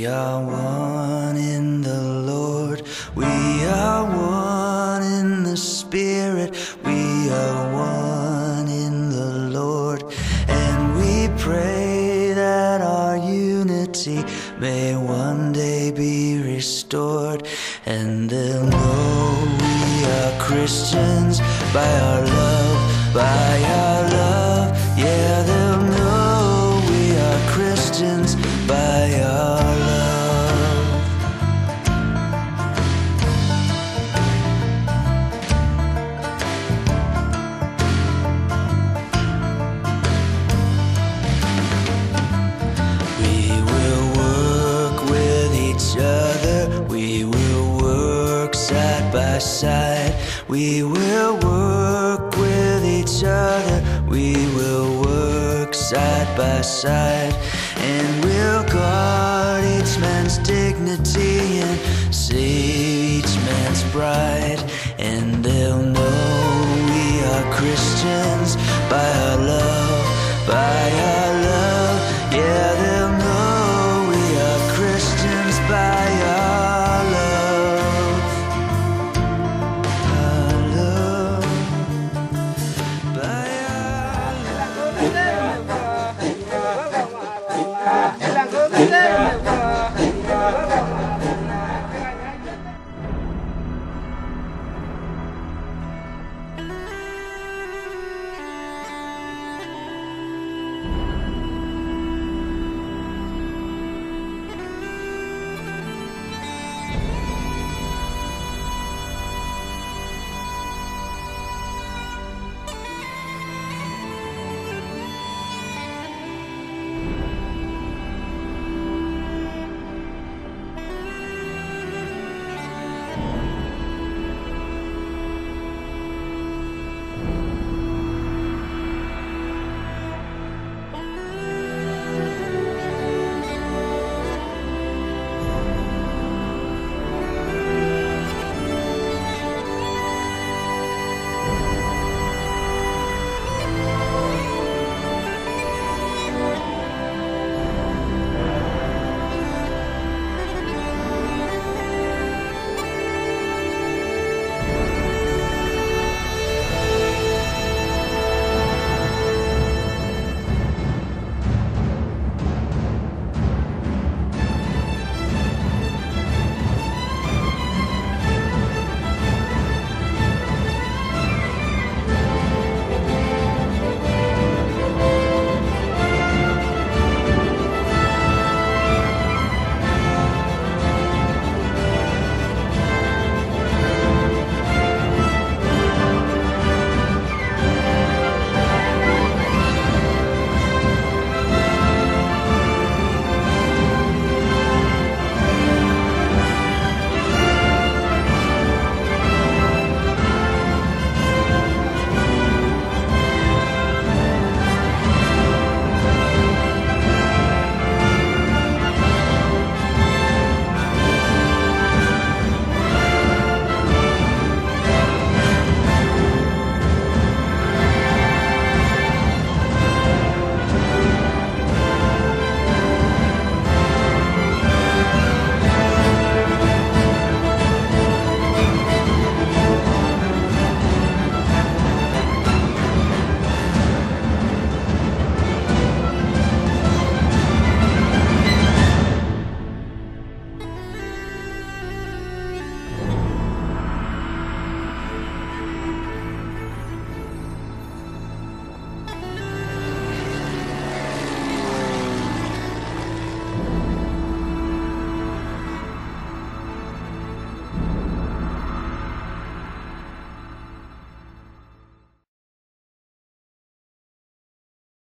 We are one in the Lord. We are one in the Spirit. We are one in the Lord. And we pray that our unity may one day be restored. And they'll know we are Christians by our love, by our love. Yeah, they'll know we are Christians by our We will work with each other. We will work side by side. And we'll guard each man's dignity and save each man's pride. And they'll know we are Christians by our love.